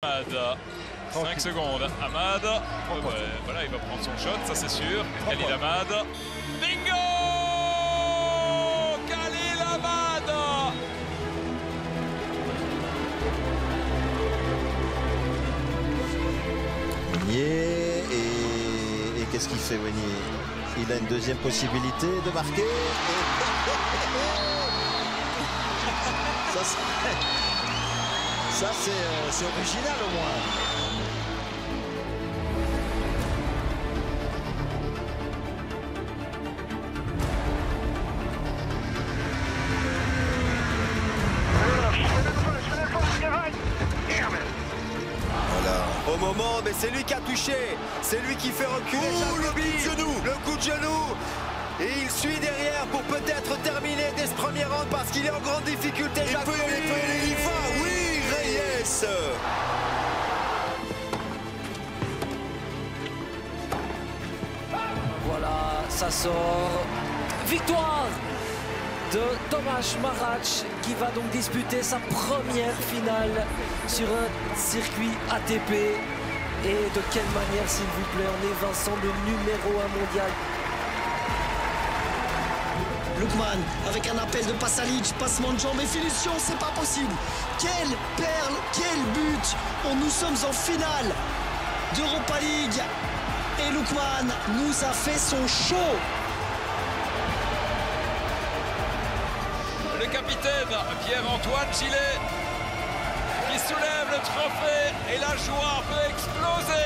Ahmad. 5 secondes. Ahmad. Bah, voilà, il va prendre son shot, ça c'est sûr. Khalil Ahmad. Bingo Khalil Ahmad Meunier et, et qu'est-ce qu'il fait Meunier Il a une deuxième possibilité de marquer. Ça, c'est- ça, c'est euh, c'est original au moins. Au moment, mais c'est lui qui a touché. C'est lui qui fait reculer Ouh, le coup de genou. Le coup de genou. Et il suit derrière pour peut-être terminer dès ce premier round parce qu'il est en grande difficulté. Il Reyes Voilà, ça sort. Victoire de Tomasz Marac qui va donc disputer sa première finale sur un circuit ATP. Et de quelle manière, s'il vous plaît, en évinçant le numéro 1 mondial. Lukman avec un appel de Pasalic, passement de jambes et finition, c'est pas possible. Quelle perle, quel but On, Nous sommes en finale d'Europa League et Lukman nous a fait son show. Le capitaine Pierre-Antoine Gillet qui soulève le trophée et la joie peut exploser